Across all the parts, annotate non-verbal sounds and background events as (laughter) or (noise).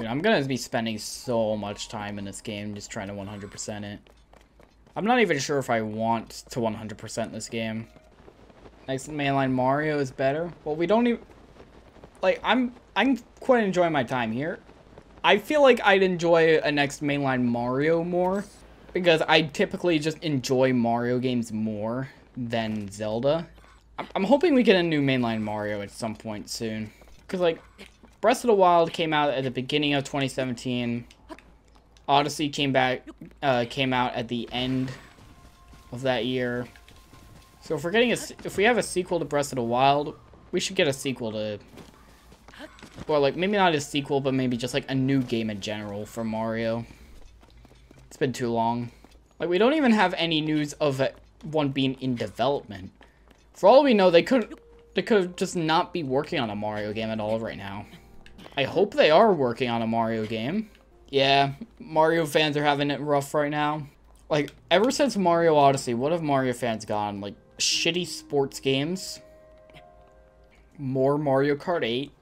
Dude, I'm gonna be spending so much time in this game just trying to 100% it. I'm not even sure if I want to 100% this game. Next mainline Mario is better. Well, we don't even... Like, I'm I'm quite enjoying my time here. I feel like I'd enjoy a next mainline Mario more because I typically just enjoy Mario games more than Zelda. I'm hoping we get a new mainline Mario at some point soon. Because, like, Breath of the Wild came out at the beginning of 2017. Odyssey came back, uh, came out at the end of that year. So if we're getting a, if we have a sequel to Breath of the Wild, we should get a sequel to, or like maybe not a sequel, but maybe just like a new game in general for Mario. It's been too long. Like we don't even have any news of one being in development. For all we know, they could they could just not be working on a Mario game at all right now. I hope they are working on a Mario game. Yeah, Mario fans are having it rough right now. Like, ever since Mario Odyssey, what have Mario fans gone? Like, shitty sports games, more Mario Kart 8,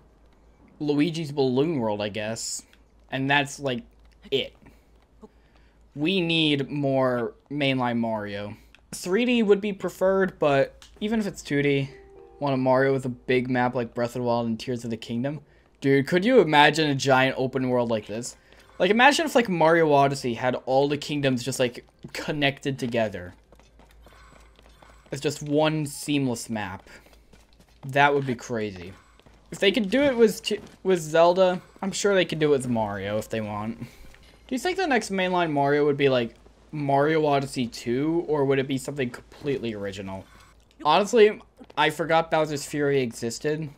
Luigi's Balloon World, I guess, and that's, like, it. We need more mainline Mario. 3D would be preferred, but even if it's 2D, want a Mario with a big map like Breath of the Wild and Tears of the Kingdom? Dude, could you imagine a giant open world like this? Like, imagine if, like, Mario Odyssey had all the kingdoms just, like, connected together. It's just one seamless map. That would be crazy. If they could do it with, with Zelda, I'm sure they could do it with Mario if they want. Do you think the next mainline Mario would be, like, Mario Odyssey 2, or would it be something completely original? Honestly, I forgot Bowser's Fury existed.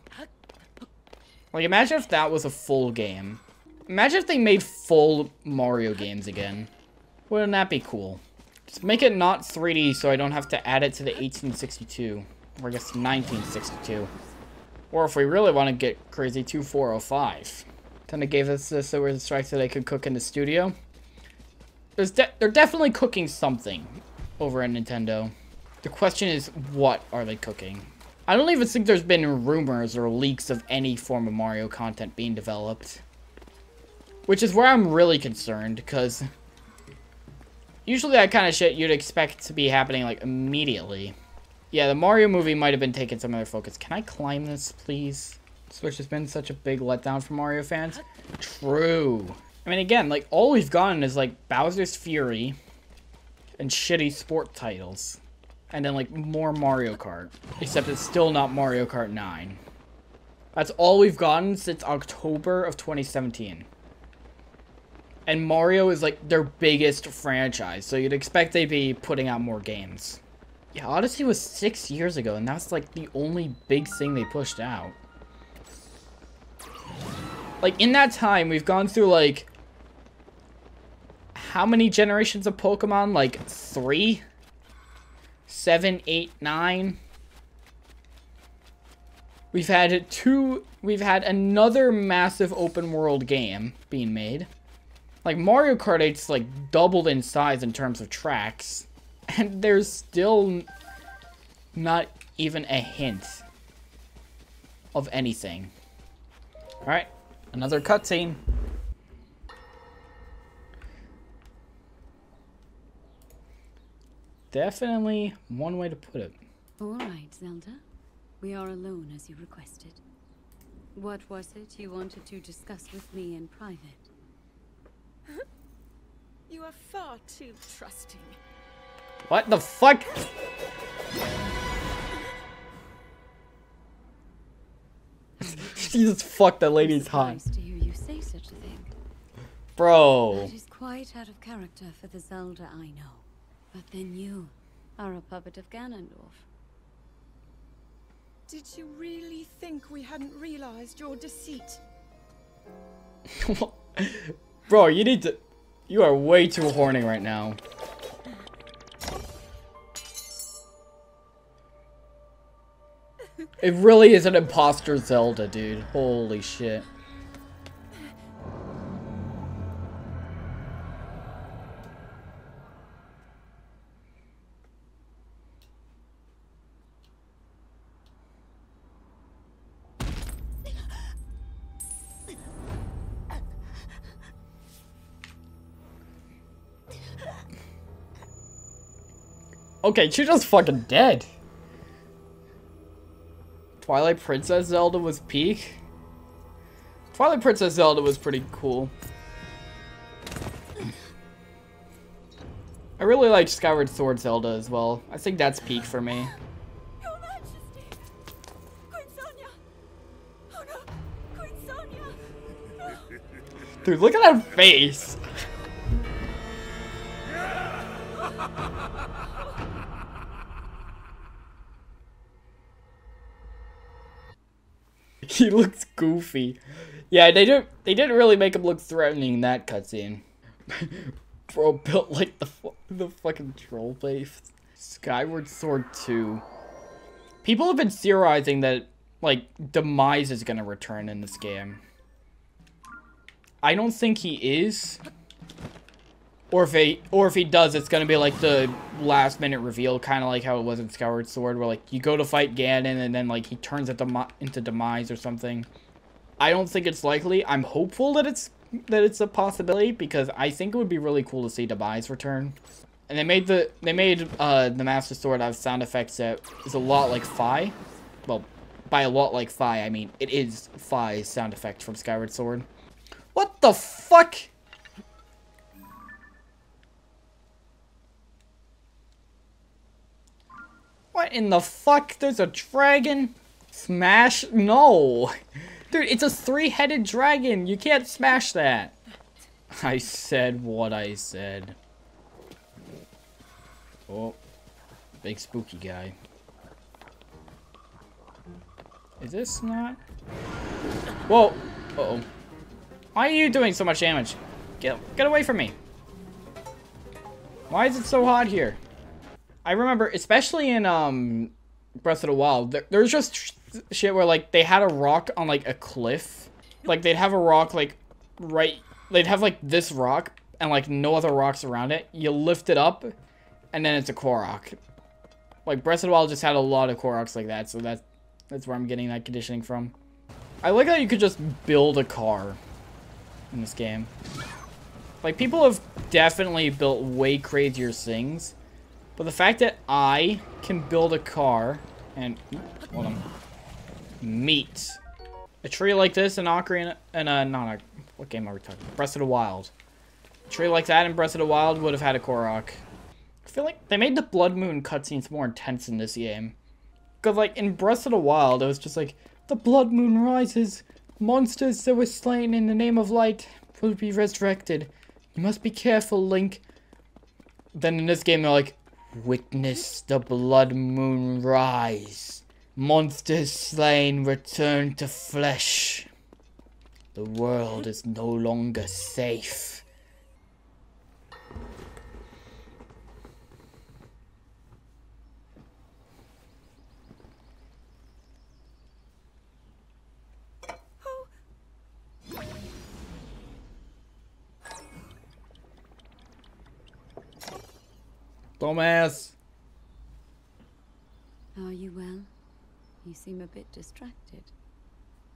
Like, imagine if that was a full game. Imagine if they made full Mario games again. Wouldn't that be cool? Just make it not 3D so I don't have to add it to the 1862. Or I guess 1962. Or if we really want to get crazy, 2405. Then they gave us this so the strike so they could cook in the studio. There's de they're definitely cooking something over at Nintendo. The question is, what are they cooking? I don't even think there's been rumors or leaks of any form of Mario content being developed. Which is where I'm really concerned, because usually that kind of shit you'd expect to be happening, like, immediately. Yeah, the Mario movie might have been taking some of their focus. Can I climb this, please? Switch has been such a big letdown for Mario fans. True. I mean, again, like, all we've gotten is, like, Bowser's Fury and shitty sport titles. And then, like, more Mario Kart. Except it's still not Mario Kart 9. That's all we've gotten since October of 2017. And Mario is like their biggest franchise, so you'd expect they'd be putting out more games. Yeah, Odyssey was six years ago, and that's like the only big thing they pushed out. Like, in that time, we've gone through like... How many generations of Pokemon? Like, three? Seven, eight, nine? We've had two... We've had another massive open world game being made. Like, Mario Kart 8's, like, doubled in size in terms of tracks. (laughs) And there's still not even a hint of anything. Alright, another cutscene. Definitely one way to put it. All right, Zelda. We are alone as you requested. What was it you wanted to discuss with me in private? (laughs) You are far too trusting. What the fuck? (laughs) Jesus fuck that lady's hot. to hear you say such a thing. Bro. That is quite out of character for the Zelda I know. But then you are a puppet of Ganondorf. Did you really think we hadn't realized your deceit? (laughs) Bro, you need to... You are way too horny right now. It really is an imposter Zelda, dude. Holy shit. Okay, she's just fucking dead. Twilight Princess Zelda was peak. Twilight Princess Zelda was pretty cool. I really liked Skyward Sword Zelda as well. I think that's peak for me. Your Majesty! Queen Sonia! Oh no! Queen Sonia! Dude, look at that face. (laughs) he looks goofy. Yeah, they don't. They didn't really make him look threatening in that cutscene. (laughs) Bro built like the the fucking troll face. Skyward Sword 2. People have been theorizing that like Demise is gonna return in this game. I don't think he is. Or if he or if he does, it's gonna be like the last minute reveal, kind of like how it was in Skyward Sword, where like you go to fight Ganon and then like he turns it demi- into Demise or something. I don't think it's likely. I'm hopeful that it's that it's a possibility because I think it would be really cool to see Demise return. And they made the they made uh, the Master Sword have sound effects that is a lot like Fi. Well, by a lot like Fi, I mean it is Fi's sound effect from Skyward Sword. What the fuck? In the fuck? There's a dragon? Smash? No. Dude, it's a three-headed dragon. You can't smash that. I said what I said. Oh. Big spooky guy. Is this not? Whoa. Uh-oh. Why are you doing so much damage? Get, get away from me. Why is it so hot here? I remember, especially in um, Breath of the Wild, there, there's just sh- shit where like they had a rock on like a cliff. Like they'd have a rock like right, they'd have like this rock and like no other rocks around it. You lift it up, and then it's a Korok. Like Breath of the Wild just had a lot of Koroks like that, so that's that's where I'm getting that conditioning from. I like how you could just build a car in this game. Like people have definitely built way crazier things. But the fact that I can build a car and hold on, meet a tree like this in Ocarina and uh, not a, what game are we talking? About? Breath of the Wild. A tree like that in Breath of the Wild would have had a Korok. I feel like they made the Blood Moon cutscenes more intense in this game. Cause like in Breath of the Wild, it was just like the Blood Moon rises, monsters that were slain in the name of light will be resurrected. You must be careful, Link. Then in this game, they're like, Witness the blood moon rise. Monsters slain return to flesh. The world is no longer safe. Dumbass. Are you well? You seem a bit distracted.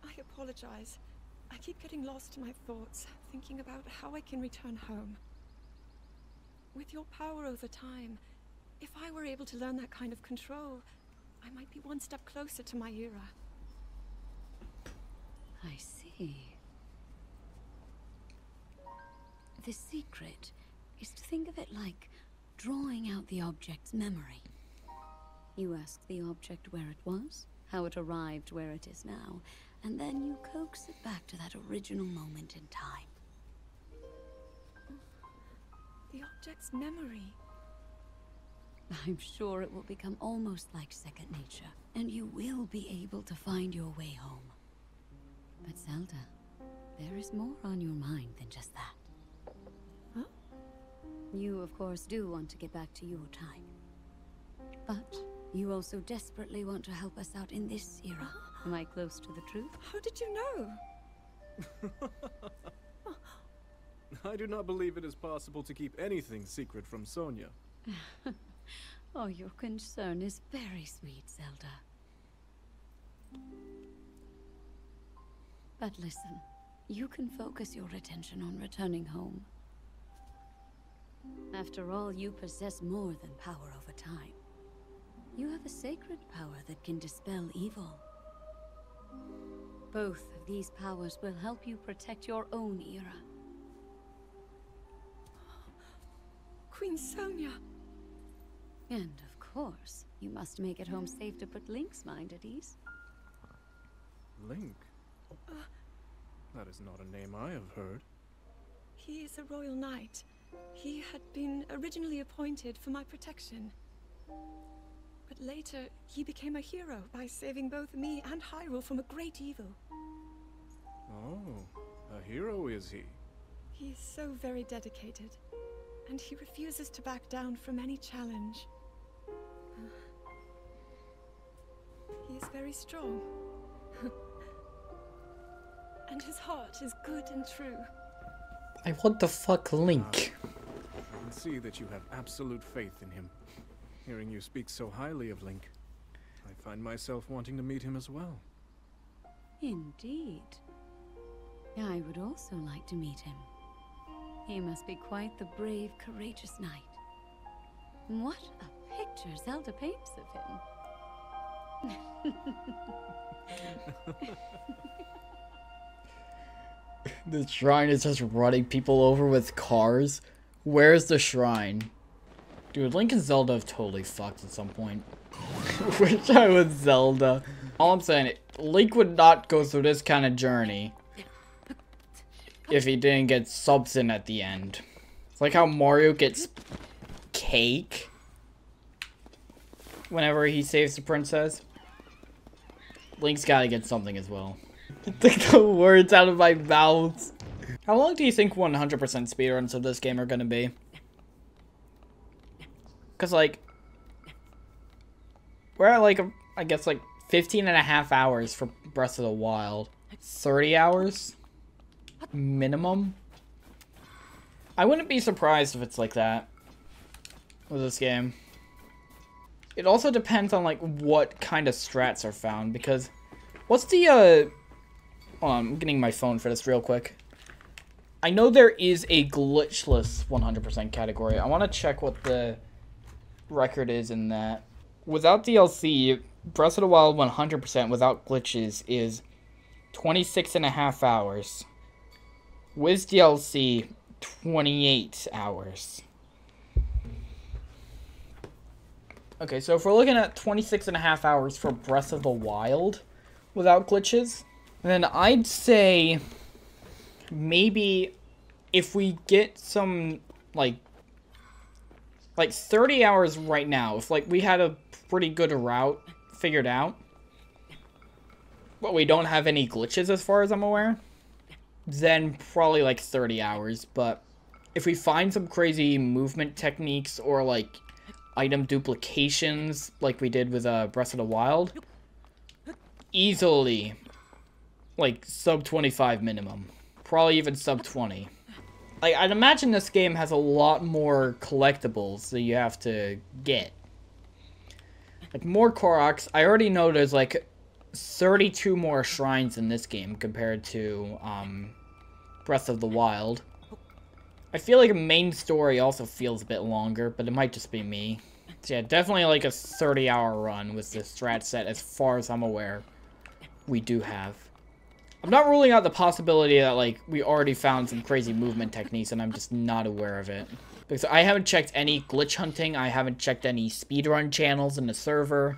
I apologize. I keep getting lost in my thoughts, thinking about how I can return home. With your power over time, if I were able to learn that kind of control, I might be one step closer to my era. I see. The secret is to think of it like drawing out the object's memory. You ask the object where it was, how it arrived where it is now, and then you coax it back to that original moment in time. The object's memory. I'm sure it will become almost like second nature, and you will be able to find your way home. But Zelda, there is more on your mind than just that. Huh? You, of course, do want to get back to your time. But you also desperately want to help us out in this era. Am I close to the truth? How did you know? (laughs) I do not believe it is possible to keep anything secret from Sonia. (laughs) Oh, your concern is very sweet, Zelda. But listen, you can focus your attention on returning home. After all, you possess more than power over time. You have a sacred power that can dispel evil. Both of these powers will help you protect your own era. (gasps) Queen Sonia! And of course, you must make it home safe to put Link's mind at ease. Link? That is not a name I have heard. He is a royal knight. He had been originally appointed for my protection. But later, he became a hero by saving both me and Hyrule from a great evil. Oh, a hero is he? He is so very dedicated, and he refuses to back down from any challenge. He is very strong. (laughs) and his heart is good and true. I want the fuck, Link? I can see that you have absolute faith in him. Hearing you speak so highly of Link, I find myself wanting to meet him as well. Indeed. I would also like to meet him. He must be quite the brave, courageous knight. What a picture Zelda paints of him. (laughs) (laughs) (laughs) The shrine is just running people over with cars. Where's the shrine? Dude, Link and Zelda have totally fucked at some point. (laughs) Wish I was Zelda. All I'm saying, Link would not go through this kind of journey if he didn't get substance at the end. It's like how Mario gets cake whenever he saves the princess. Link's gotta get something as well. (laughs) Take the words out of my mouth. How long do you think 100% speedruns of this game are gonna be? Because, like, we're at, like, I guess, like, 15 and a half hours for Breath of the Wild. 30 hours? Minimum? I wouldn't be surprised if it's like that with this game. It also depends on, like, what kind of strats are found, because... What's the, uh... I'm getting my phone for this real quick. I know there is a glitchless 100% category. I want to check what the record is in that. Without DLC, Breath of the Wild 100% without glitches is 26 and a half hours. With DLC, 28 hours. Okay, so if we're looking at 26 and a half hours for Breath of the Wild without glitches, then I'd say maybe if we get some like like 30 hours right now, if like we had a pretty good route figured out, but we don't have any glitches as far as I'm aware, then probably like 30 hours, but if we find some crazy movement techniques or like item duplications like we did with uh, Breath of the Wild, easily like sub 25 minimum. Probably even sub 20. Like I'd imagine this game has a lot more collectibles that you have to get. Like more Koroks. I already know there's like 32 more shrines in this game compared to um, Breath of the Wild. I feel like main story also feels a bit longer, but it might just be me. So yeah, definitely like a 30 hour run with the strat set as far as I'm aware. We do have. I'm not ruling out the possibility that like we already found some crazy movement techniques and I'm just not aware of it. Because I haven't checked any glitch hunting, I haven't checked any speedrun channels in the server.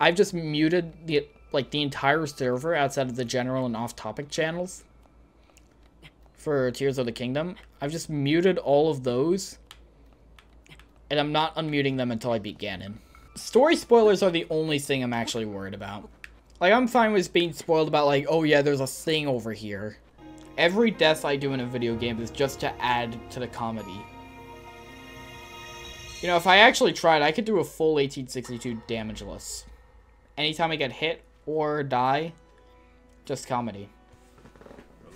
I've just muted the like the entire server outside of the general and off-topic channels for Tears of the Kingdom. I've just muted all of those. And I'm not unmuting them until I beat Ganon. Story spoilers are the only thing I'm actually worried about. Like, I'm fine with being spoiled about, like, oh yeah, there's a thing over here. Every death I do in a video game is just to add to the comedy. You know, if I actually tried, I could do a full 1862 damageless. Anytime I get hit or die, just comedy.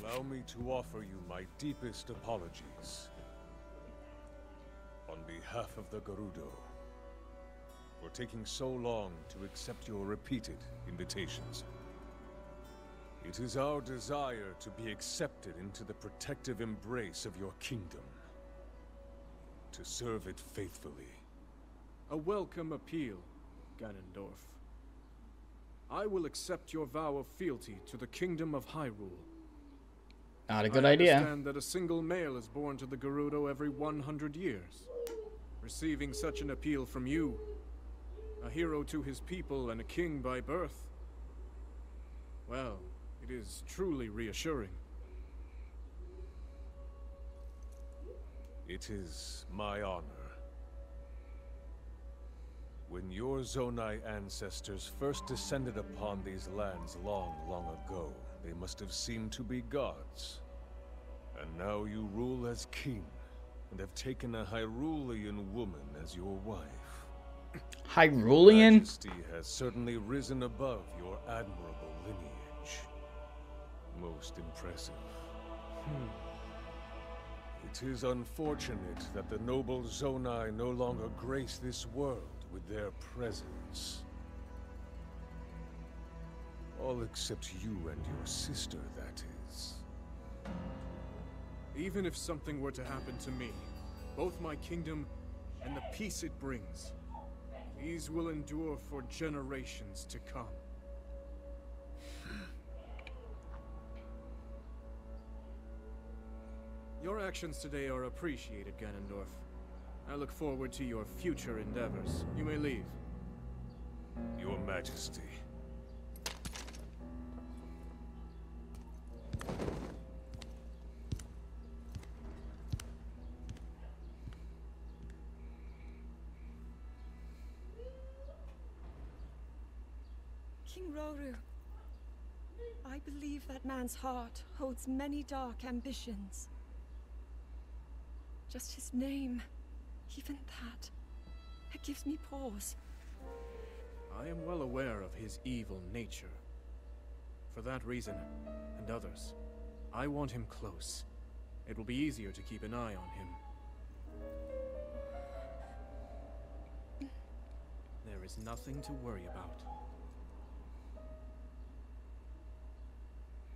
Allow me to offer you my deepest apologies. On behalf of the Gerudo, for taking so long to accept your repeated invitations. It is our desire to be accepted into the protective embrace of your kingdom. to serve it faithfully. A welcome appeal, Ganondorf. I will accept your vow of fealty to the Kingdom of Hyrule. Not a good I idea. understand that a single male is born to the Gerudo every 100 years. Receiving such an appeal from you, a hero to his people and a king by birth, well, it is truly reassuring. It is my honor. When your Zonai ancestors first descended upon these lands long, long ago, they must have seemed to be gods. And now you rule as king, and have taken a Hyrulean woman as your wife. Hyrulean? Majesty has certainly risen above your admirable lineage. Most impressive. Hmm. It is unfortunate that the noble Zonai no longer grace this world with their presence. All except you and your sister, that is. Even if something were to happen to me, both my kingdom and the peace it brings, these will endure for generations to come. Your actions today are appreciated, Ganondorf. I look forward to your future endeavors. You may leave. Your Majesty. Rauru. I believe that man's heart holds many dark ambitions. Just his name, even that, it gives me pause. I am well aware of his evil nature. For that reason, and others, I want him close. It will be easier to keep an eye on him. There is nothing to worry about.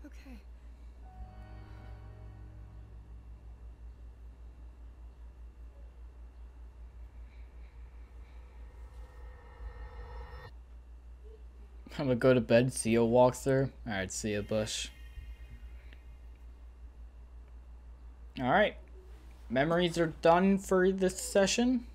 Okay. I'm gonna go to bed. Theo walks there. Alright, see ya, Bush. Alright. Memories are done for this session.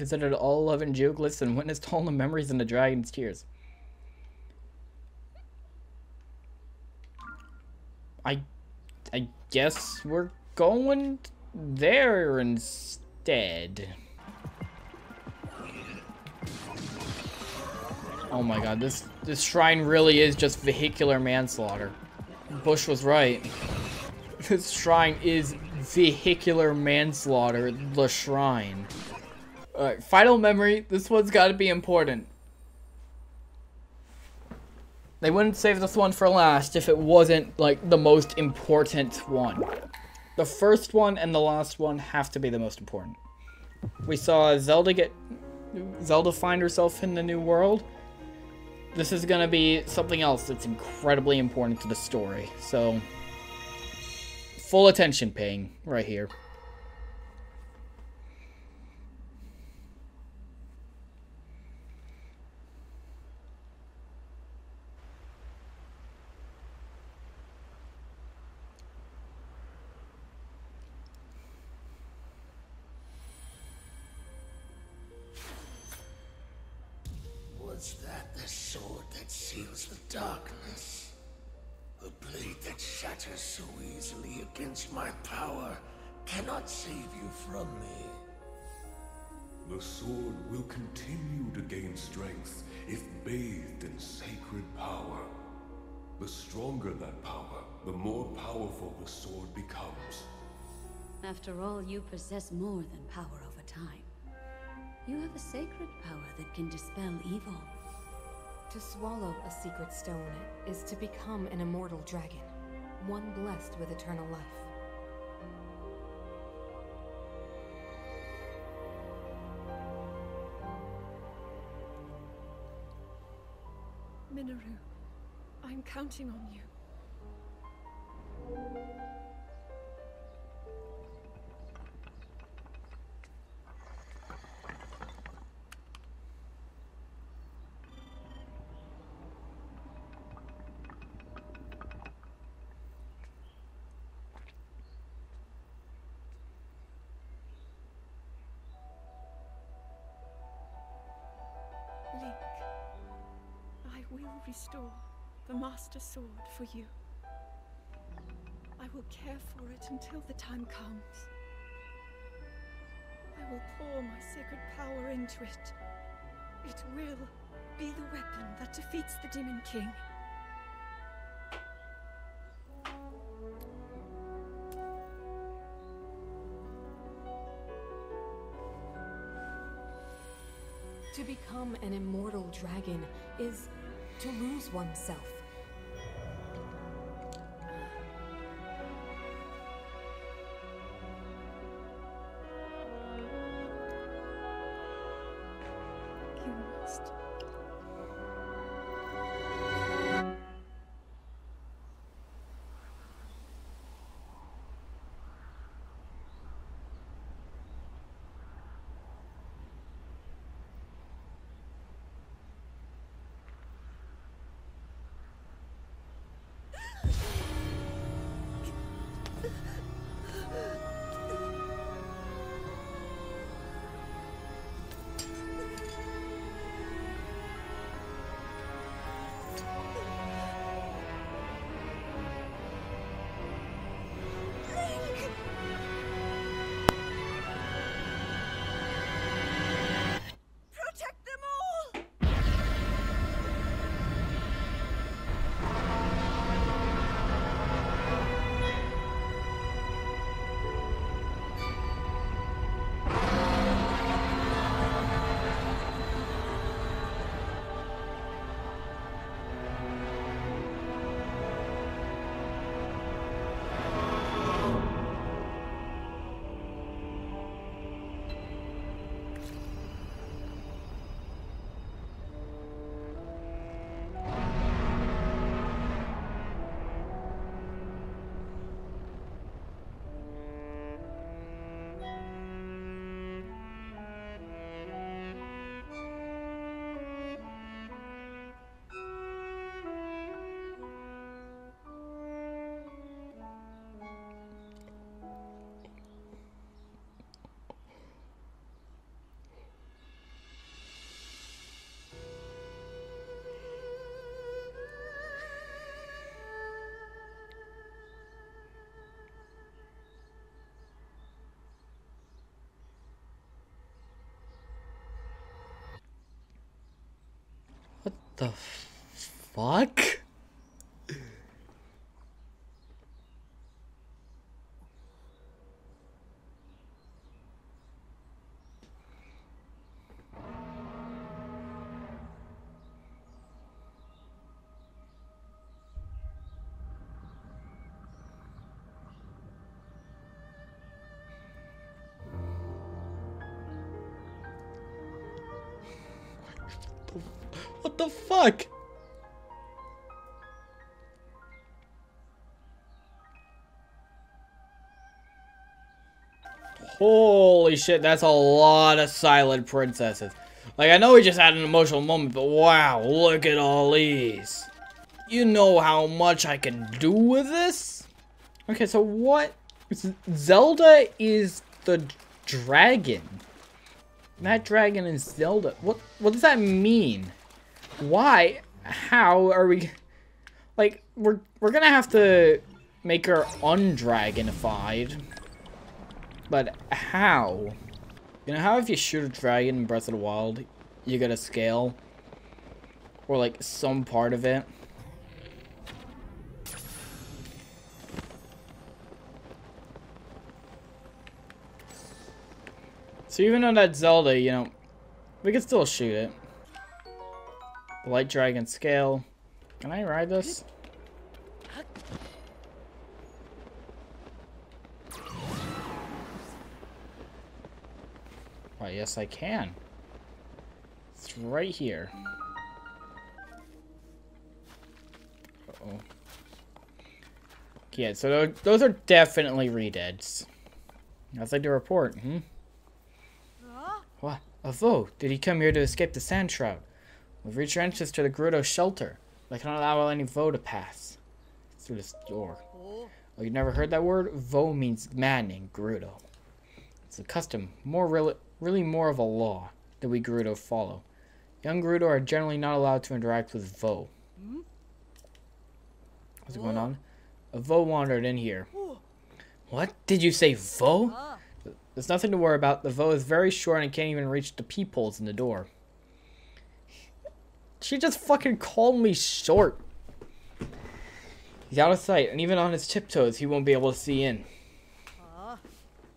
Visited all 11 geoglyphs and witnessed all the memories in the dragon's tears. I, I guess we're going there instead. Oh my god, this this shrine really is just vehicular manslaughter. Bush was right. (laughs) This shrine is vehicular manslaughter, the shrine. Alright, final memory. This one's gotta be important. They wouldn't save this one for last if it wasn't, like, the most important one. The first one and the last one have to be the most important. We saw Zelda get... Zelda find herself in the new world. This is gonna be something else that's incredibly important to the story, so... Full attention paying right here. The more powerful the sword becomes. After all, you possess more than power over time. You have a sacred power that can dispel evil. To swallow a secret stone is to become an immortal dragon, one blessed with eternal life. Mineru, I'm counting on you. Will restore the Master Sword for you. I will care for it until the time comes. I will pour my sacred power into it. It will be the weapon that defeats the Demon King. To become an immortal dragon is to lose oneself. The fuck? Fuck? Holy shit, that's a lot of silent princesses. Like, I know we just had an emotional moment, but wow, look at all these. You know how much I can do with this? Okay, so what? Zelda is the dragon. That dragon is Zelda. What, what does that mean? Why? How are we... Like, we're, we're gonna have to make her undragonified. But how? You know how if you shoot a dragon in Breath of the Wild, you get a scale? Or like some part of it? So even on that Zelda, you know, we could still shoot it. Light Dragon Scale. Can I ride this? Why, yes I can. It's right here. Uh-oh. Yeah, so those are definitely redeads. Nothing to report, hmm? What? Avo, did he come here to escape the sand shroud? We've reached entrance to the Gerudo shelter. I cannot allow any Voe to pass through this door. Oh, You've never heard that word? Voe means maddening, Gerudo. It's a custom, more really, really more of a law that we Gerudo follow. Young Gerudo are generally not allowed to interact with Voe. What's going on? A Voe wandered in here. What? Did you say Voe? There's nothing to worry about. The Voe is very short and can't even reach the peepholes in the door. She just fucking called me short. He's out of sight, and even on his tiptoes, he won't be able to see in.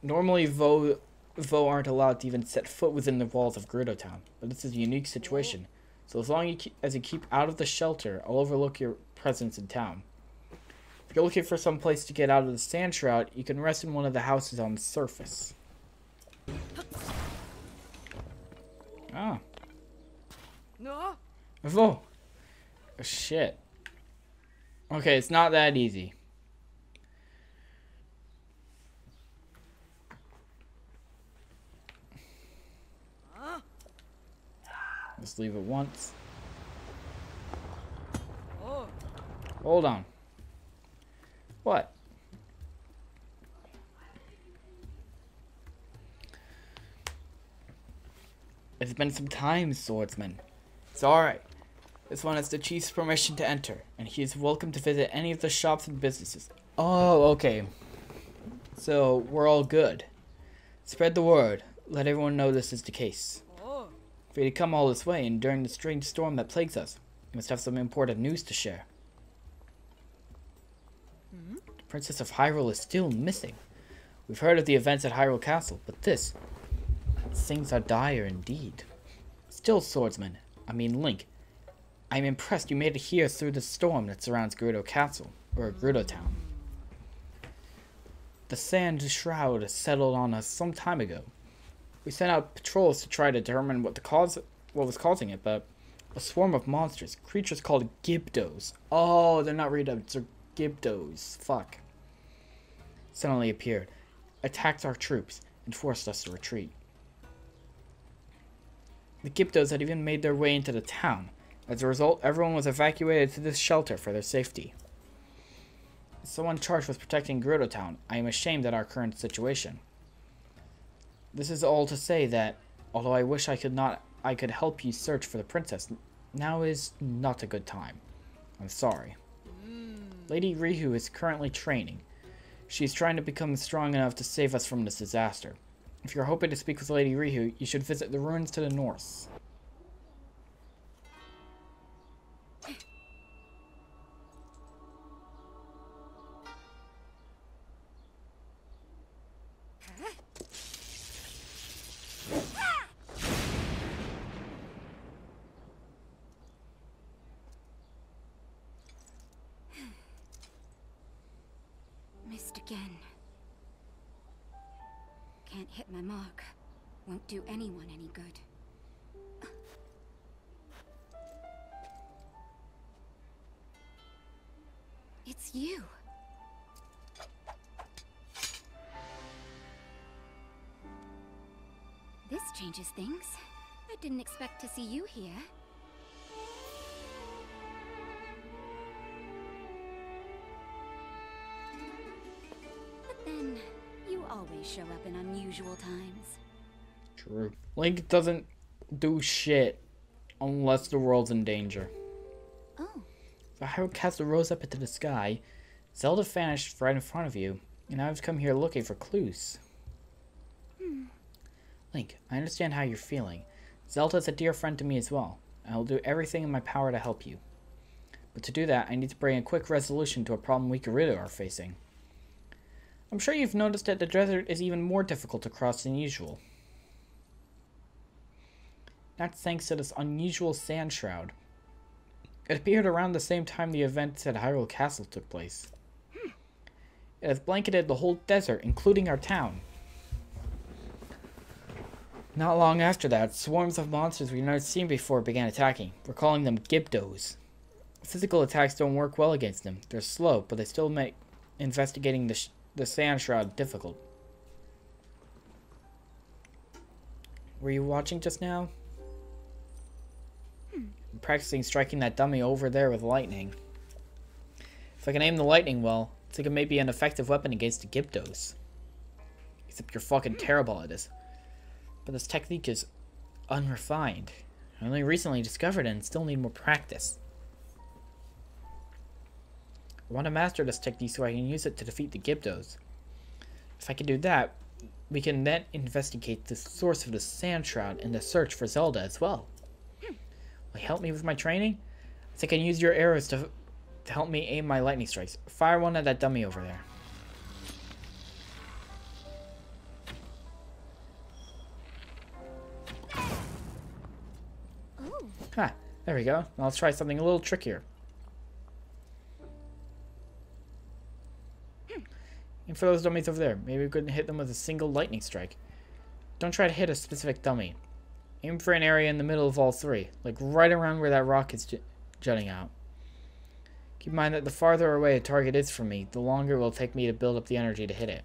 Normally, Voe, Voe aren't allowed to even set foot within the walls of Gerudo Town, but this is a unique situation. So as long as you keep out of the shelter, I'll overlook your presence in town. If you're looking for some place to get out of the sand shroud, you can rest in one of the houses on the surface. Ah. No. Oh. Shit. Okay, it's not that easy. Let's leave it once. Hold on. What? It's been some time, swordsman. It's alright. This one has the chief's permission to enter, and he is welcome to visit any of the shops and businesses. Oh, okay. So, we're all good. Spread the word. Let everyone know this is the case. For you to come all this way, and during the strange storm that plagues us, you must have some important news to share. The Princess of Hyrule is still missing. We've heard of the events at Hyrule Castle, but this... Things are dire indeed. Still, swordsman, I mean Link, I'm impressed you made it here through the storm that surrounds Gerudo Castle, or Gerudo Town. The sand shroud settled on us some time ago. We sent out patrols to try to determine what the cause what was causing it, but a swarm of monsters, creatures called Gibdos. Oh, they're not redeads, they're Gibdos. Fuck. Suddenly appeared, attacked our troops, and forced us to retreat. The Gibdos had even made their way into the town, as a result, everyone was evacuated to this shelter for their safety. As someone charged with protecting Gerudo Town, I am ashamed at our current situation. This is all to say that, although I wish I could not, I could help you search for the princess, now is not a good time. I'm sorry. Mm. Lady Riju is currently training. She is trying to become strong enough to save us from this disaster. If you're hoping to speak with Lady Riju, you should visit the ruins to the north. Again. Can't hit my mark. Won't do anyone any good. It's you. This changes things. I didn't expect to see you here. Unusual times. True. Link doesn't do shit unless the world's in danger. Oh. The Hyrule Castle rose up into the sky. Zelda vanished right in front of you, and I've come here looking for clues. Hmm. Link, I understand how you're feeling. Zelda's a dear friend to me as well. I will do everything in my power to help you. But to do that, I need to bring a quick resolution to a problem we Gerudo are facing. I'm sure you've noticed that the desert is even more difficult to cross than usual. That's thanks to this unusual sand shroud. It appeared around the same time the events at Hyrule Castle took place. It has blanketed the whole desert, including our town. Not long after that, swarms of monsters we've never seen before began attacking. We're calling them Gibdos. Physical attacks don't work well against them. They're slow, but they still make investigating the, the sand shroud difficult. Were you watching just now? I'm practicing striking that dummy over there with lightning. If I can aim the lightning well, it's like it may be an effective weapon against the Gibdos. Except you're fucking hmm. terrible at this. But this technique is unrefined. I only recently discovered it and still need more practice. I want to master this technique so I can use it to defeat the Gibdos. If I can do that, we can then investigate the source of the Sand Shroud and the search for Zelda as well. Will you help me with my training? I think I can use your arrows to, to help me aim my lightning strikes. Fire one at that dummy over there. Oh. Ha, there we go. Now let's try something a little trickier. And for those dummies over there, maybe we could hit them with a single lightning strike. Don't try to hit a specific dummy. Aim for an area in the middle of all three, like right around where that rock is jutting out. Keep in mind that the farther away a target is from me, the longer it will take me to build up the energy to hit it.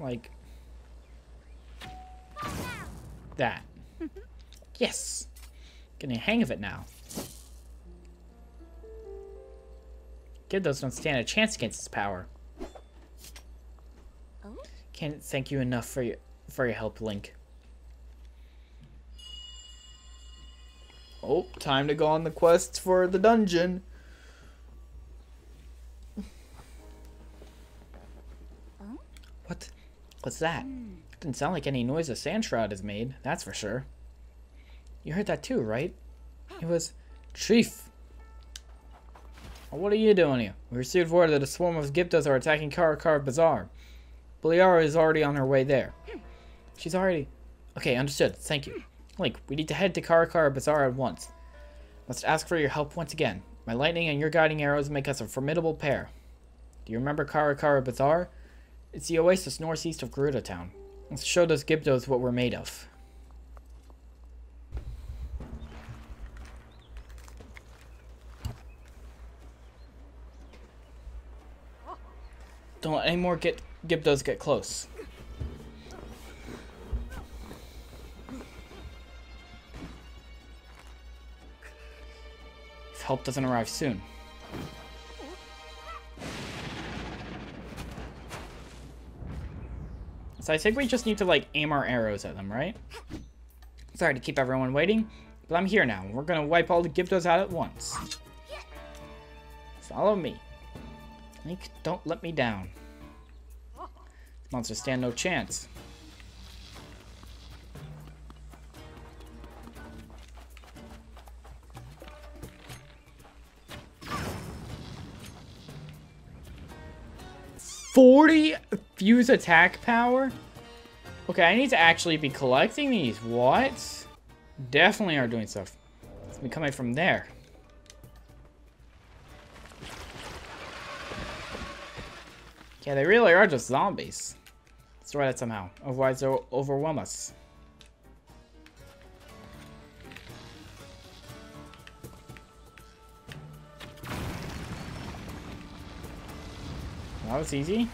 Like... That. (laughs) yes! Getting a hang of it now. Gibdos don't stand a chance against its power. Can't thank you enough for your for your help, Link. Oh, time to go on the quest for the dungeon. What? What's that? It Didn't sound like any noise a Sandshroud has made, that's for sure. You heard that too, right? It was Chief. What are you doing here? We received word that a swarm of Gibdos are attacking Karakara Bazaar. Buliara is already on her way there. She's already... Okay, understood. Thank you. Link, we need to head to Karakara Bazaar at once. Must ask for your help once again. My lightning and your guiding arrows make us a formidable pair. Do you remember Karakara Bazaar? It's the oasis northeast of Gerudo Town. Let's show those Gibdos what we're made of. Don't let any more get Gibdos get close. If help doesn't arrive soon. So I think we just need to like aim our arrows at them, right? Sorry to keep everyone waiting, but I'm here now. We're gonna wipe all the Gibdos out at once. Follow me. Link, don't let me down. Monsters stand no chance. Forty fuse attack power? Okay, I need to actually be collecting these. What? Definitely are doing stuff. It's been coming from there. Yeah, they really are just zombies. Let's try that somehow. Otherwise, they'll overwhelm us. That was easy.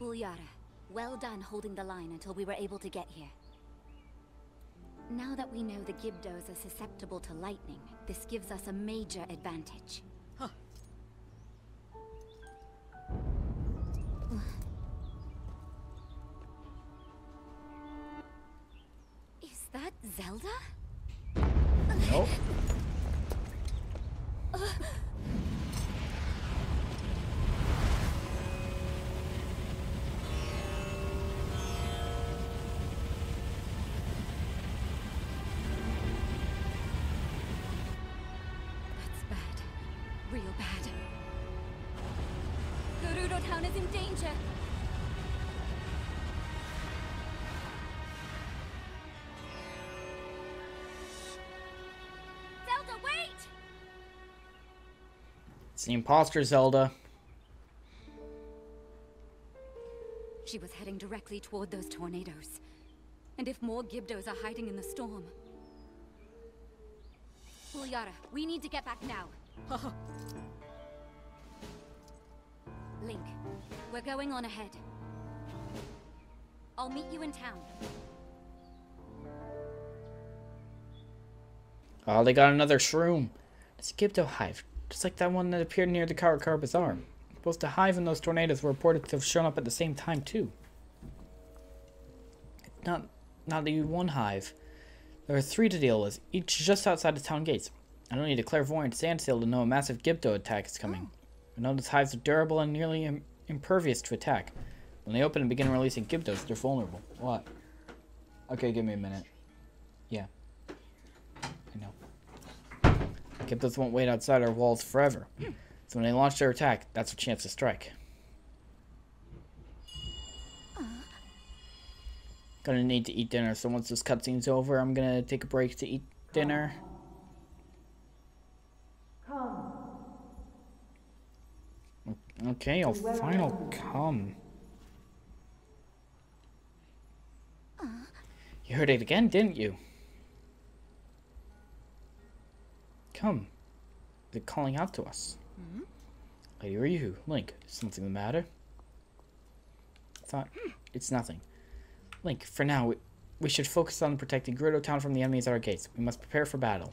Buliara, well done holding the line until we were able to get here. Now that we know the Gibdos are susceptible to lightning, this gives us a major advantage. Zelda? Nope. Real bad. Gerudo Town is in danger! The imposter Zelda. She was heading directly toward those tornadoes. And if more Gibdos are hiding in the storm... Buliara, we need to get back now. (laughs) Link, we're going on ahead. I'll meet you in town. Oh, they got another shroom. A Gibdo hive, just like that one that appeared near the Karakara Bazaar. Both the hive and those tornadoes were reported to have shown up at the same time too. Not, not the one hive. There are three to deal with, each just outside the town gates. I don't need a clairvoyant standstill to know a massive Gibdo attack is coming. I know these hives are durable and nearly Im impervious to attack. When they open and begin releasing Gibdos, they're vulnerable. What? Okay, give me a minute. Yeah. I know. Gibdos won't wait outside our walls forever. So when they launch their attack, that's a chance to strike. Gonna need to eat dinner, so once this cutscene's over, I'm gonna take a break to eat dinner. Come. Okay, I'll final come. You heard it again, didn't you? Come. They're calling out to us. Mm-hmm. Lady Riju, Link, is something the matter? Thought hmm. it's nothing. Link, for now, we, we should focus on protecting Gerudo Town from the enemies at our gates. We must prepare for battle.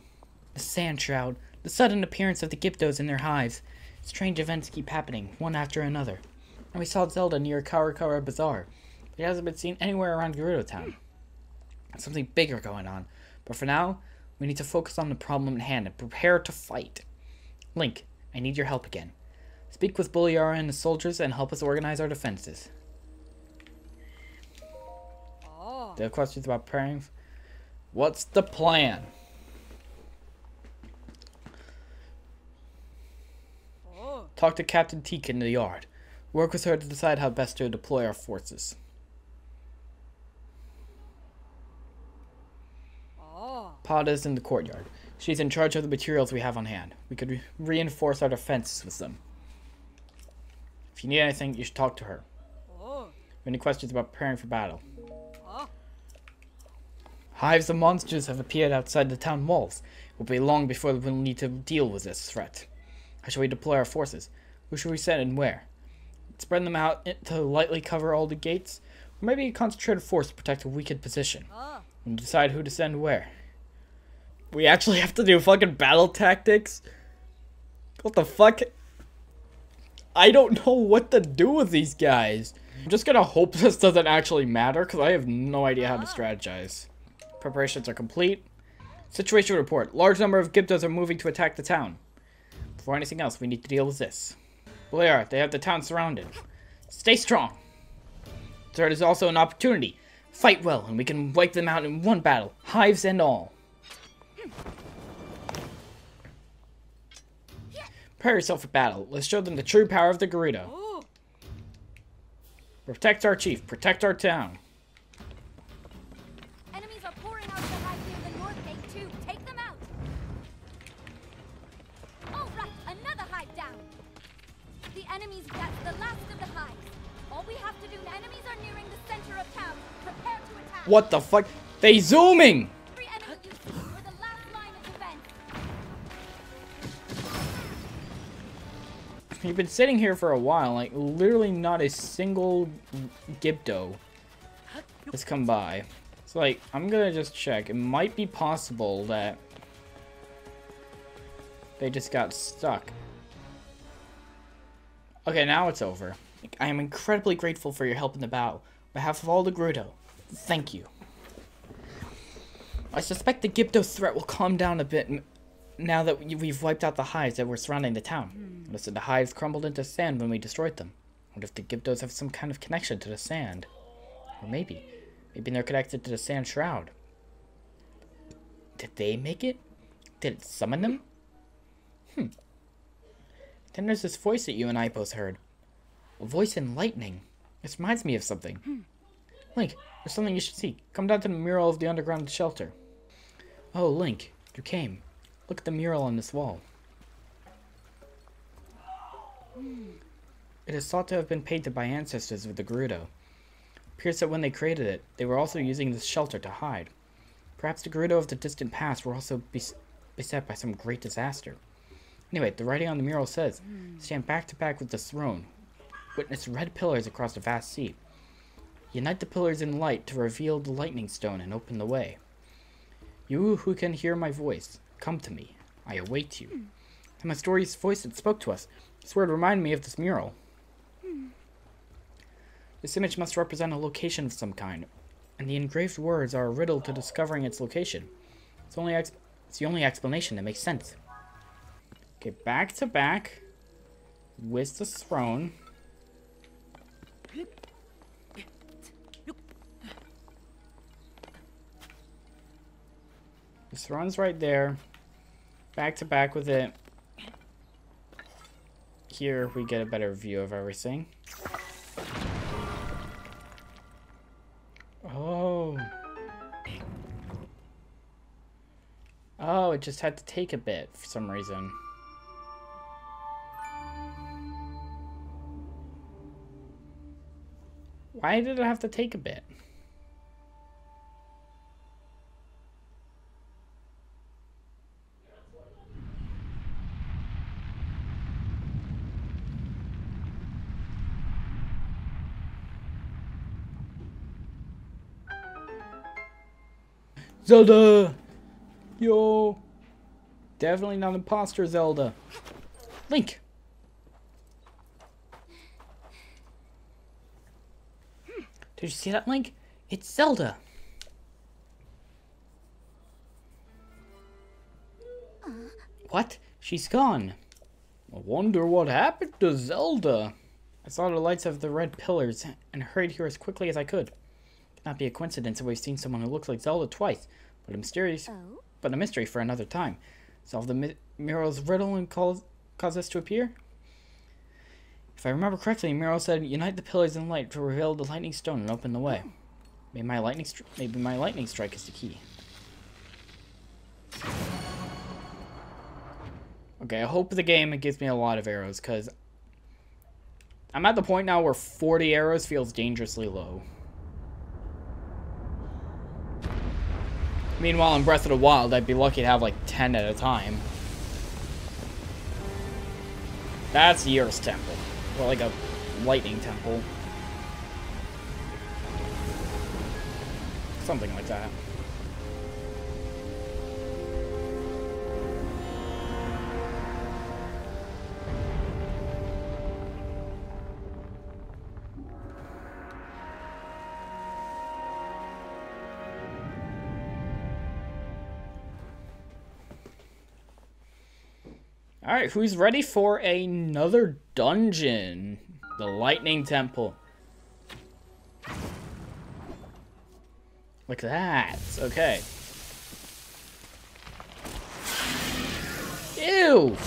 The Sand Shroud, the sudden appearance of the Gibdos in their hives. Strange events keep happening, one after another. And we saw Zelda near Karakara Bazaar. But it hasn't been seen anywhere around Gerudo Town. Hmm. Something bigger going on. But for now, we need to focus on the problem at hand and prepare to fight. Link, I need your help again. Speak with Buliara and the soldiers and help us organize our defenses. Oh. You have questions about preparing? What's the plan? Oh. Talk to Captain Teake in the yard. Work with her to decide how best to deploy our forces. Pada is in the courtyard. She's in charge of the materials we have on hand. We could re reinforce our defenses with them. If you need anything, you should talk to her. Any questions about preparing for battle? Hives of monsters have appeared outside the town walls. It will be long before we'll need to deal with this threat. How shall we deploy our forces? Who should we send and where? Spread them out to lightly cover all the gates? Or maybe a concentrated force to protect a weakened position? And decide who to send where. We actually have to do fucking battle tactics? What the fuck? I don't know what to do with these guys. I'm just gonna hope (laughs) this doesn't actually matter, because I have no idea how to ah. strategize. Preparations are complete. Situation report. Large number of Gibdos are moving to attack the town. Before anything else, we need to deal with this. Blair, they have the town surrounded. Stay strong. Third is also an opportunity. Fight well, and we can wipe them out in one battle, hives and all. Prepare yourself for battle. Let's show them the true power of the Gerudo. Protect our chief. Protect our town. Enemies are pouring out the hive near the north gate too. Take them out. All right, another hive down. The enemies, that's the last of the hives. All we have to do, enemies are nearing the center of town. Prepare to attack. What the fuck? They zooming! You've been sitting here for a while, like literally not a single Gibdo has come by. So like, I'm gonna just check. It might be possible that they just got stuck. Okay, now it's over. I am incredibly grateful for your help in the battle. On behalf of all the Gerudo, thank you. I suspect the Gibdo threat will calm down a bit now that we- we've wiped out the hives that were surrounding the town. Listen, the hives crumbled into sand when we destroyed them. What if the Gibdos have some kind of connection to the sand? Or maybe, maybe they're connected to the sand shroud. Did they make it? Did it summon them? Hmm. Then there's this voice that you and I both heard. A voice in lightning. This reminds me of something. Link, there's something you should see. Come down to the mural of the underground shelter. Oh, Link, you came. Look at the mural on this wall. It is thought to have been painted by ancestors of the Gerudo. Appears that when they created it, they were also using this shelter to hide. Perhaps the Gerudo of the distant past were also bes beset by some great disaster. Anyway, the writing on the mural says, Stand back to back with the throne. Witness red pillars across the vast sea. Unite the pillars in light to reveal the lightning stone and open the way. You who can hear my voice, come to me. I await you. And my story's voice that spoke to us. This word reminded me of this mural. Hmm. This image must represent a location of some kind, and the engraved words are a riddle to discovering its location. It's only ex it's the only explanation that makes sense. Okay, back to back with the throne. The throne's right there. Back to back with it. Here we get a better view of everything. Oh. Oh, it just had to take a bit for some reason. Why did it have to take a bit? Zelda! Yo! Definitely not imposter Zelda. Link! Did you see that, Link? It's Zelda! What? She's gone. I wonder what happened to Zelda. I saw the lights of the red pillars and hurried here as quickly as I could. Not be a coincidence that we've seen someone who looks like Zelda twice, but a mysterious, Oh? but a mystery for another time. Solve the mi- mural's riddle and cause cause us to appear. If I remember correctly, Miro said, "Unite the pillars in light to reveal the lightning stone and open the way." Oh. Maybe my lightning, maybe my lightning strike is the key. Okay, I hope the game it gives me a lot of arrows, because I'm at the point now where 40 arrows feels dangerously low. Meanwhile, in Breath of the Wild, I'd be lucky to have like 10 at a time. That's Yr's temple. Or like a lightning temple. Something like that. Alright, who's ready for another dungeon? The Lightning Temple. Like that. Okay. Ew!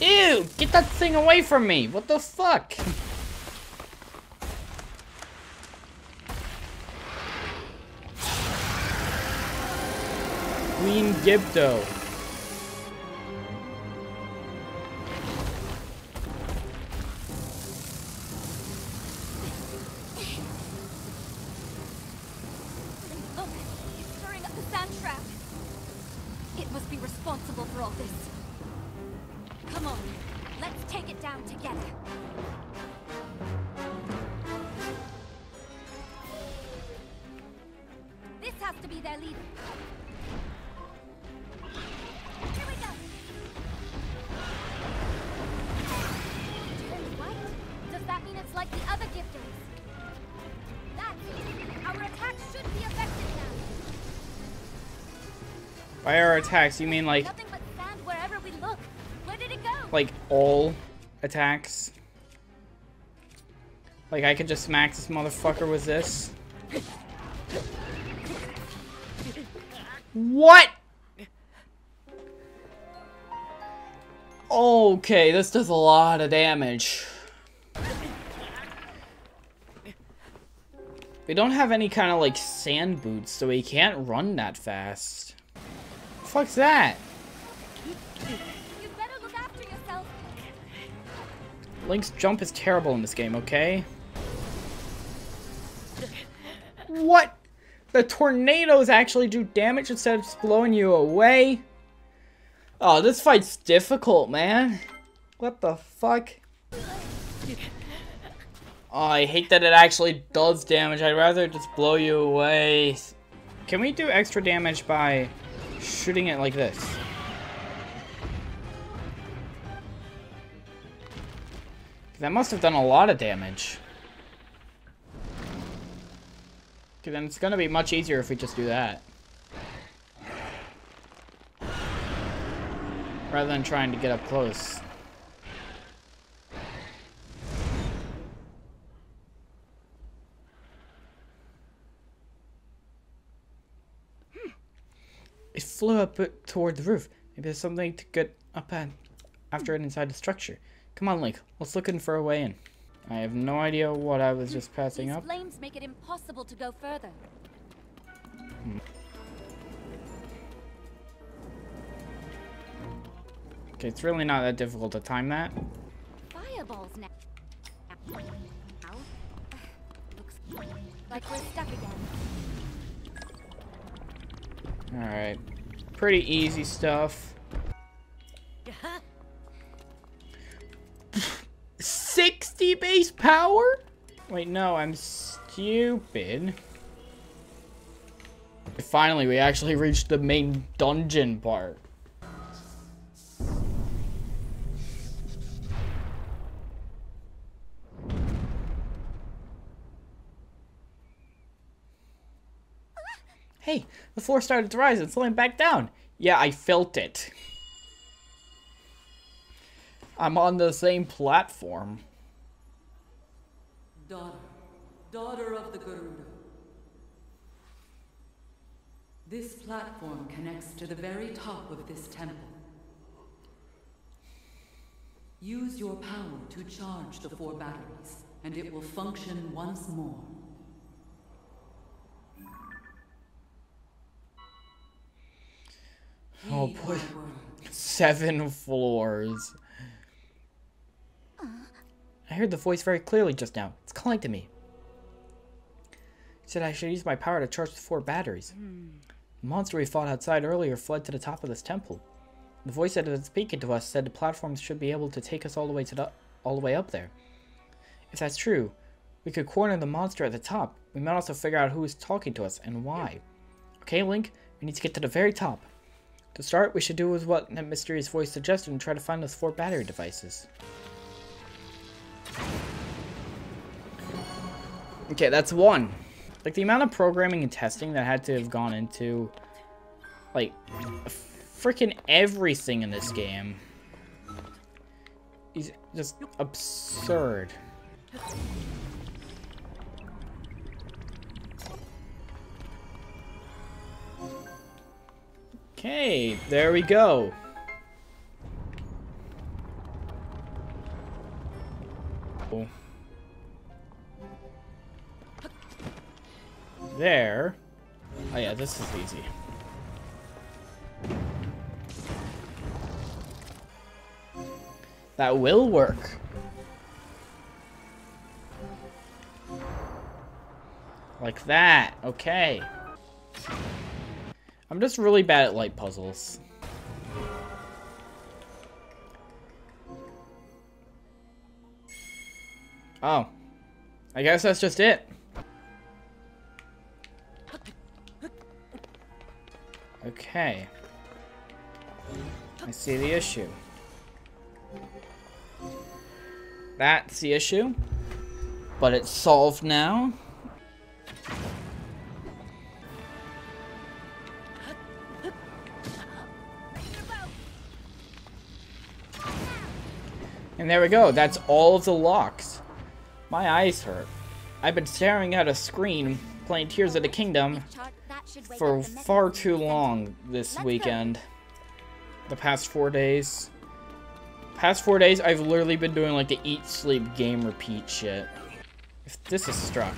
Ew! Get that thing away from me! What the fuck? Queen Gibdo. Attacks, you mean like Nothing but sand wherever we look. Where did it go? like all attacks? Like I could just smack this motherfucker with this? What? Okay, this does a lot of damage. We don't have any kind of like sand boots, so we can't run that fast. Fuck's that? You better look after yourself. Link's jump is terrible in this game, okay? What? The tornadoes actually do damage instead of just blowing you away? Oh, this fight's difficult, man. What the fuck? Oh, I hate that it actually does damage. I'd rather just blow you away. Can we do extra damage by shooting it like this? That must have done a lot of damage. Okay, then it's gonna be much easier if we just do that. Rather than trying to get up close. It flew up uh, toward the roof. Maybe there's something to get up at after it inside the structure. Come on, Link. Let's look in for a way in. I have no idea what I was just passing These up. flames make it impossible to go further. Hmm. Okay, it's really not that difficult to time that. Fireballs now. Now. Looks like we're stuck again. Alright. Pretty easy stuff. 60 base power? Wait, no, I'm stupid. Finally, we actually reached the main dungeon part. Hey, the floor started to rise and slowing back down. Yeah, I felt it. I'm on the same platform. Daughter, daughter of the Gerudo. This platform connects to the very top of this temple. Use your power to charge the four batteries, and it will function once more. Oh boy. Seven floors. I heard the voice very clearly just now. It's calling to me. It said I should use my power to charge the four batteries. The monster we fought outside earlier fled to the top of this temple. The voice that was speaking to us said the platforms should be able to take us all the way to the all the way up there. If that's true, we could corner the monster at the top. We might also figure out who is talking to us and why. Okay, Link, we need to get to the very top. To start, we should do with what that mysterious voice suggested and try to find those four battery devices. Okay, that's one. Like, the amount of programming and testing that had to have gone into, like, freaking everything in this game is just absurd. Okay, there we go. There. Oh yeah, this is easy. That will work. Like that. Okay. I'm just really bad at light puzzles. Oh. I guess that's just it. Okay. I see the issue. That's the issue. But it's solved now. And there we go. That's all of the locks. My eyes hurt. I've been staring at a screen playing Tears of the Kingdom Chart, that should wake for far too long this weekend. The past four days. Past four days, I've literally been doing like the eat, sleep, game, repeat shit. If this is struck.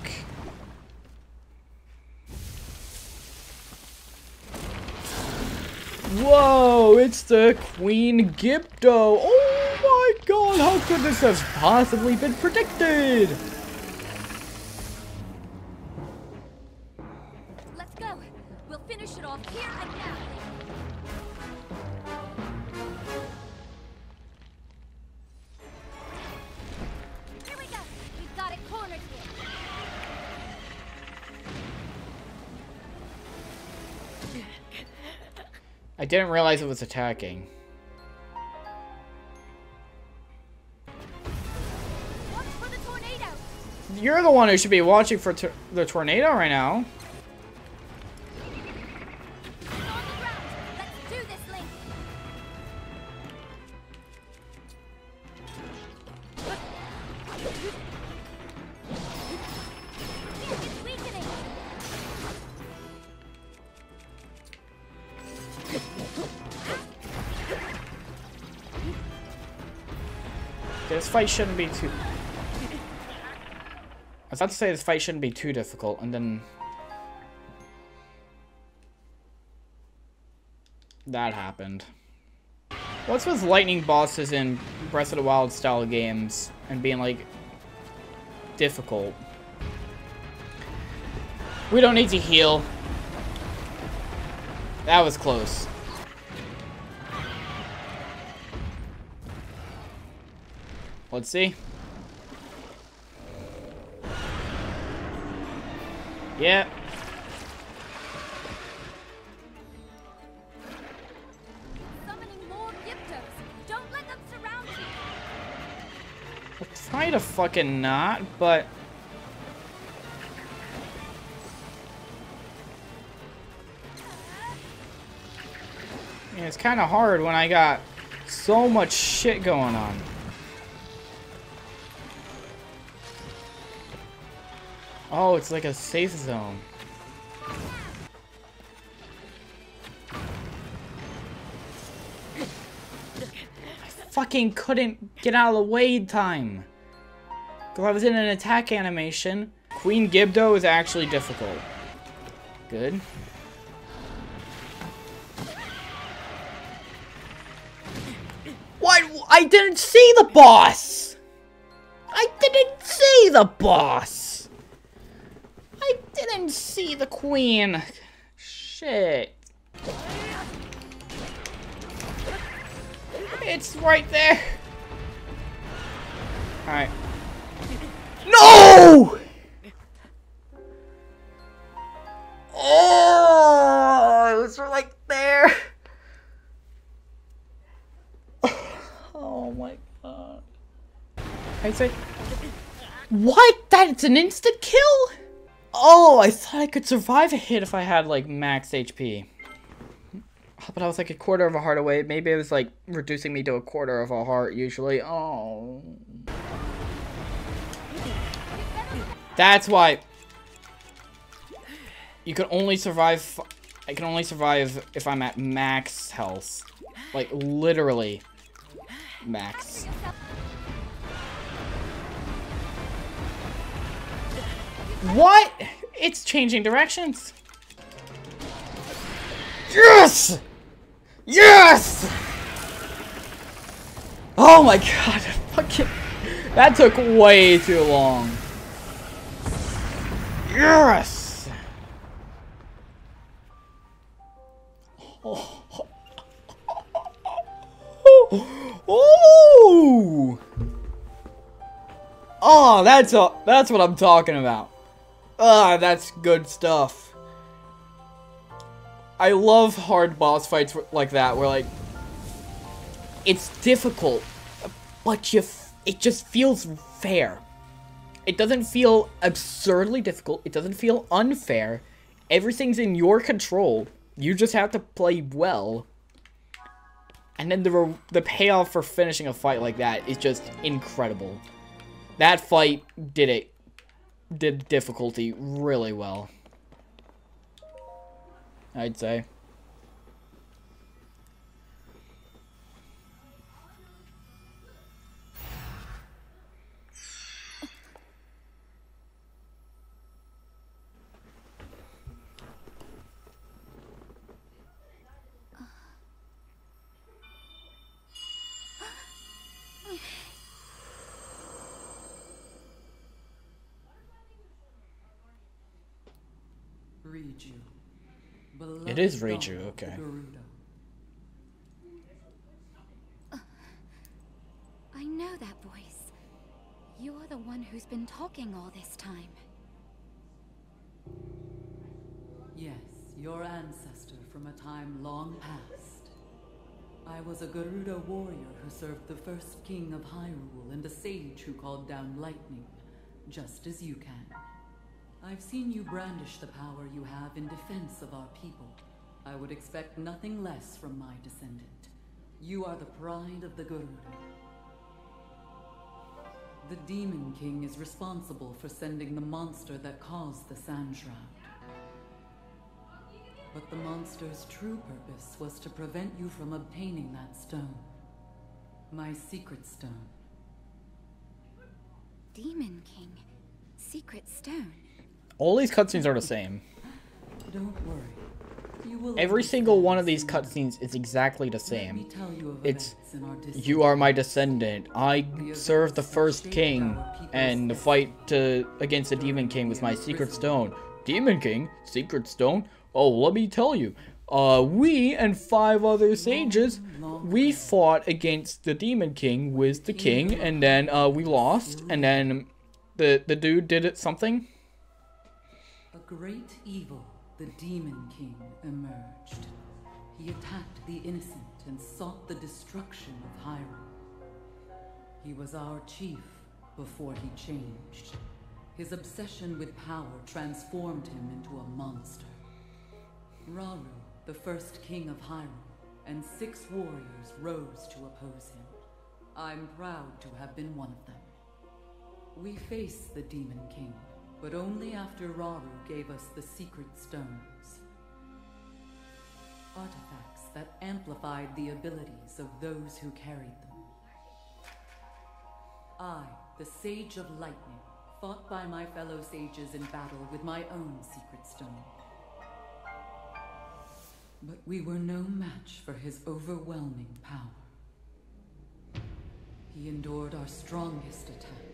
Whoa, it's the Queen Gibdo. Oh god, how could this have possibly been predicted? Let's go. We'll finish it off here and now. Here we go. We've got it cornered here. I didn't realize it was attacking. You're the one who should be watching for the tornado right now. This fight shouldn't be too... Was about to say this fight shouldn't be too difficult, and then... That happened. What's with lightning bosses in Breath of the Wild style games and being like difficult? We don't need to heal. That was close. Let's see. I'll try to fucking not, but... Yeah, it's kind of hard when I got so much shit going on. Oh, it's like a safe zone. I fucking couldn't get out of the way in time. Because I was in an attack animation. Queen Gibdo is actually difficult. Good. What? I didn't see the boss! I didn't see the boss! Didn't see the queen. Shit. It's right there. Alright. No! Oh, it was right there. Oh my god. I say, what? That's an instant kill? Oh, I thought I could survive a hit if I had like max HP. But I was like a quarter of a heart away. Maybe it was like reducing me to a quarter of a heart usually. Oh. That's why you can only survive. I can only survive if I'm at max health. Like literally max. What? It's changing directions. Yes! Yes! Oh my god, (laughs) fucking... That took way too long. Yes! (laughs) Oh! Oh, that's a, that's what I'm talking about. Ah, that's good stuff. I love hard boss fights like that, where like it's difficult, but you it just feels fair. It doesn't feel absurdly difficult. It doesn't feel unfair. Everything's in your control. You just have to play well. And then the the payoff for finishing a fight like that is just incredible. That fight did it did difficulty really well. I'd say. It is beloved Riju, daughter of okay. the I know that voice. You're the one who's been talking all this time. Yes, your ancestor from a time long past. I was a Gerudo warrior who served the first king of Hyrule and a sage who called down lightning, just as you can. I've seen you brandish the power you have in defense of our people. I would expect nothing less from my descendant. You are the pride of the Gerudo. The Demon King is responsible for sending the monster that caused the Sand Shroud. But the monster's true purpose was to prevent you from obtaining that stone. My secret stone. Demon King. Secret Stone. All these cutscenes are the same. Don't worry. Every single one of these cutscenes is exactly the soon. Let me same. you It's events in our distant you are my descendant. I served the first king, and the fight to against the demon king was my secret stone. Demon king, secret stone. Oh, let me tell you. Uh, we and five other sages, we fought against the demon king with the king, and then uh, we lost, and then the the dude did it something. A great evil, the Demon King, emerged. He attacked the innocent and sought the destruction of Hyrule. He was our chief before he changed. His obsession with power transformed him into a monster. Rauru, the first king of Hyrule, and six warriors rose to oppose him. I'm proud to have been one of them. We face the Demon King, but only after Rauru gave us the secret stones. Artifacts that amplified the abilities of those who carried them. I, the Sage of Lightning, fought by my fellow sages in battle with my own secret stone. But we were no match for his overwhelming power. He endured our strongest attacks,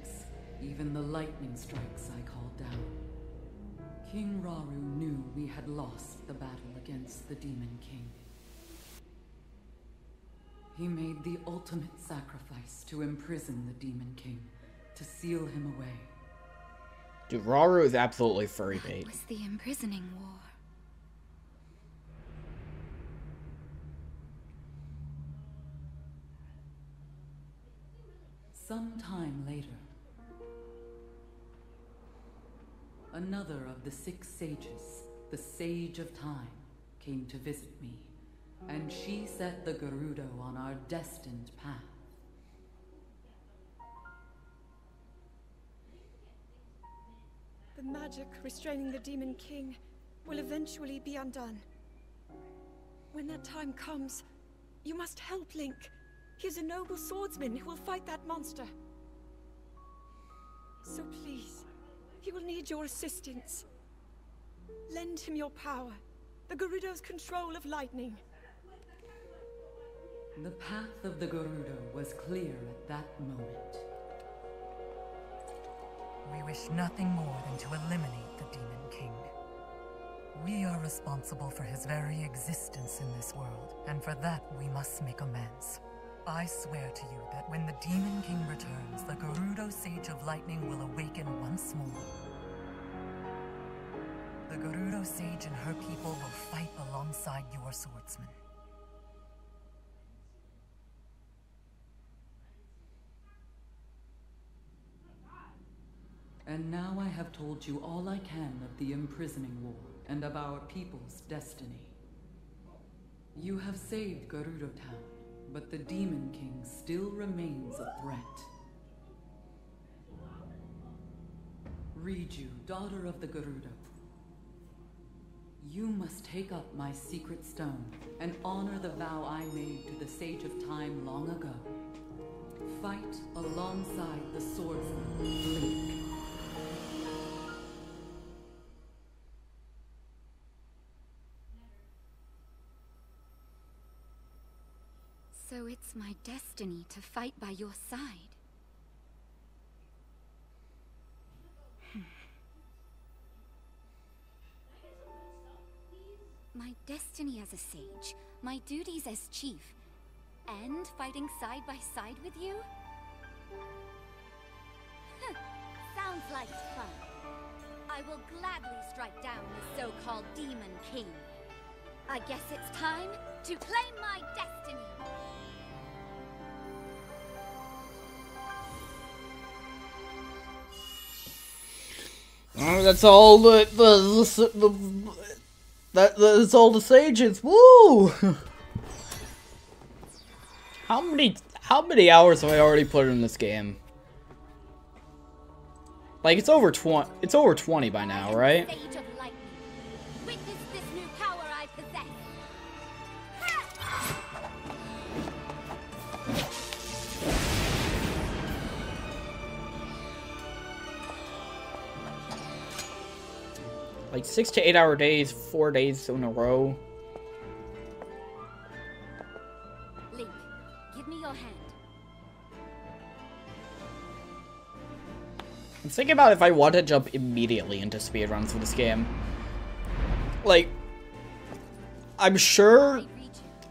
even the lightning strikes I called down. King Rauru knew we had lost the battle against the Demon King. He made the ultimate sacrifice to imprison the Demon King, to seal him away. Dude, Rauru is absolutely furry bait. Was the imprisoning war. Some time later, another of the six sages, the Sage of Time, came to visit me, and she set the Gerudo on our destined path. The magic restraining the Demon King will eventually be undone. When that time comes, you must help Link. He is a noble swordsman who will fight that monster. So please, he will need your assistance. Lend him your power, the Gerudo's control of lightning. The path of the Gerudo was clear at that moment. We wish nothing more than to eliminate the Demon King. We are responsible for his very existence in this world, and for that we must make amends. I swear to you that when the Demon King returns, the Gerudo Sage of Lightning will awaken once more. The Gerudo Sage and her people will fight alongside your swordsmen. And now I have told you all I can of the imprisoning war and of our people's destiny. You have saved Gerudo Town, but the Demon King still remains a threat. Riju, daughter of the Gerudo, you must take up my secret stone and honor the vow I made to the Sage of Time long ago. Fight alongside the swordsman, Link. It's my destiny to fight by your side. Hmm. my destiny as a sage, my duties as chief, and fighting side by side with you? Sounds like fun. I will gladly strike down the so-called Demon King. I guess it's time to claim my destiny. That's all the the, the, the that that's all the sages. Woo! (laughs) how many how many hours have I already put in this game? Like it's over twenty. It's over twenty by now, right? Like six to eight hour days, four days in a row. Link, give me your hand. I'm thinking about if I want to jump immediately into speedruns for this game. Like, I'm sure,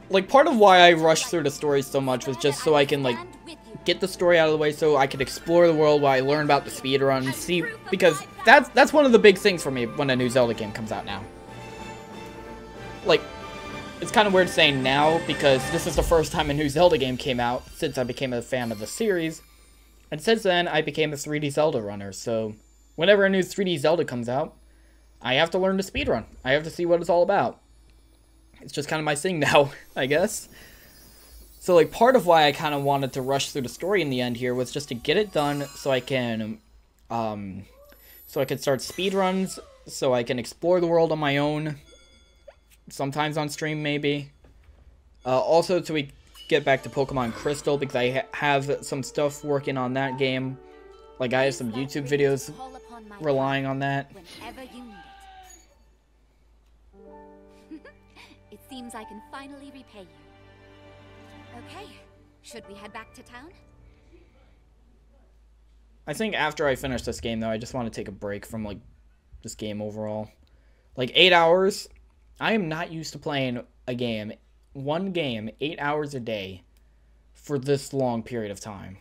like, part of why I rushed through the story so much was just so I can, like, get the story out of the way so I could explore the world while I learn about the speedrun, see, because that's, that's one of the big things for me when a new Zelda game comes out now. Like, it's kind of weird saying now, because this is the first time a new Zelda game came out since I became a fan of the series, and since then, I became a 3D Zelda runner, so whenever a new 3D Zelda comes out, I have to learn to speedrun. I have to see what it's all about. It's just kind of my thing (laughs) now, I guess. So, like, part of why I kind of wanted to rush through the story in the end here was just to get it done so I can, um, so I can start speedruns, so I can explore the world on my own, sometimes on stream, maybe. Uh, also, to we get back to Pokemon Crystal, because I ha have some stuff working on that game. Like, I have some YouTube videos relying on that. (laughs) it seems I can finally repay you. Okay, should we head back to town? I think after I finish this game, though, I just want to take a break from, like, this game overall. Like, eight hours, I am not used to playing a game, one game, eight hours a day, for this long period of time.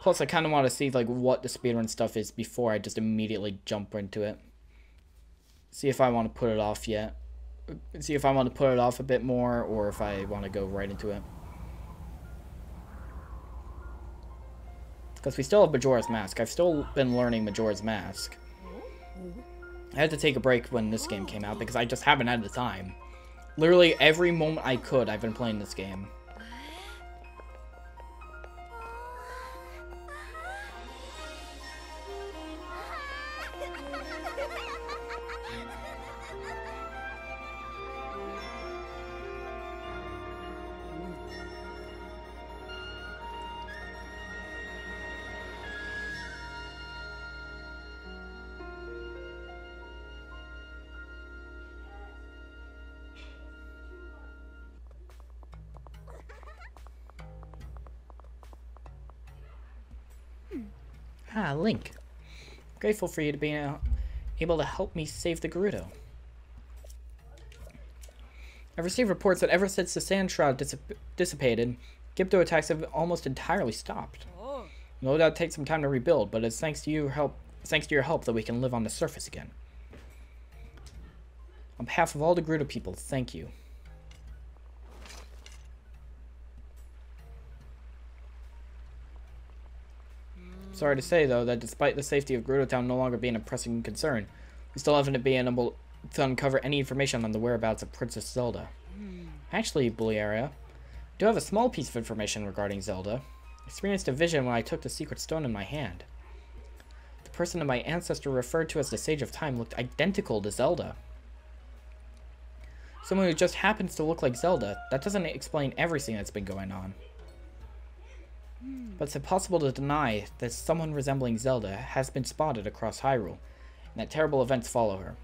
Plus, I kind of want to see, like, what the speedrun stuff is before I just immediately jump into it. See if I want to put it off yet see if I want to put it off a bit more or if I want to go right into it. Because we still have Majora's Mask. I've still been learning Majora's Mask. I had to take a break when this game came out because I just haven't had the time. Literally every moment I could, I've been playing this game. Ah, Link. Grateful for you to be able to help me save the Gerudo. I've received reports that ever since the Sand Shroud dissip dissipated, Gibdo attacks have almost entirely stopped. Oh. No doubt take some time to rebuild, but it's thanks to you help thanks to your help that we can live on the surface again. On behalf of all the Gerudo people, thank you. Sorry to say, though, that despite the safety of Gerudo Town no longer being a pressing concern, we still haven't been able to uncover any information on the whereabouts of Princess Zelda. Hmm. Actually, Buliara, I do have a small piece of information regarding Zelda. I experienced a vision when I took the secret stone in my hand. The person that my ancestor referred to as the Sage of Time looked identical to Zelda. Someone who just happens to look like Zelda, that doesn't explain everything that's been going on. But it's impossible to deny that someone resembling Zelda has been spotted across Hyrule, and that terrible events follow her.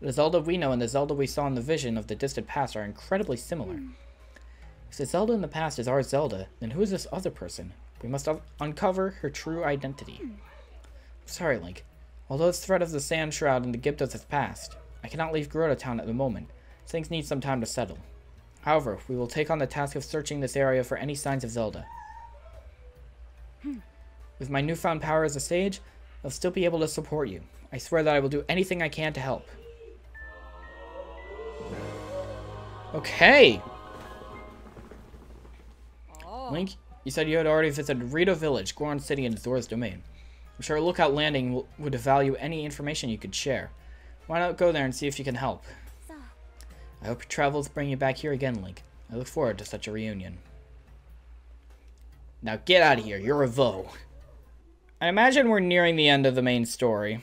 The Zelda we know and the Zelda we saw in the vision of the distant past are incredibly similar. Hmm. If the Zelda in the past is our Zelda, then who is this other person? We must uncover her true identity. Hmm. Sorry, Link. Although this threat of the Sand Shroud and the Gibdos has passed, I cannot leave Gerudo Town at the moment. Things need some time to settle. However, we will take on the task of searching this area for any signs of Zelda. With my newfound power as a sage, I'll still be able to support you. I swear that I will do anything I can to help. Okay. Oh. Link, you said you had already visited Rito Village, Goron City, and Zora's Domain. I'm sure Lookout Landing would value any information you could share. Why not go there and see if you can help? I hope your travels bring you back here again, Link. I look forward to such a reunion. Now get out of here, you're a Voe. I imagine we're nearing the end of the main story.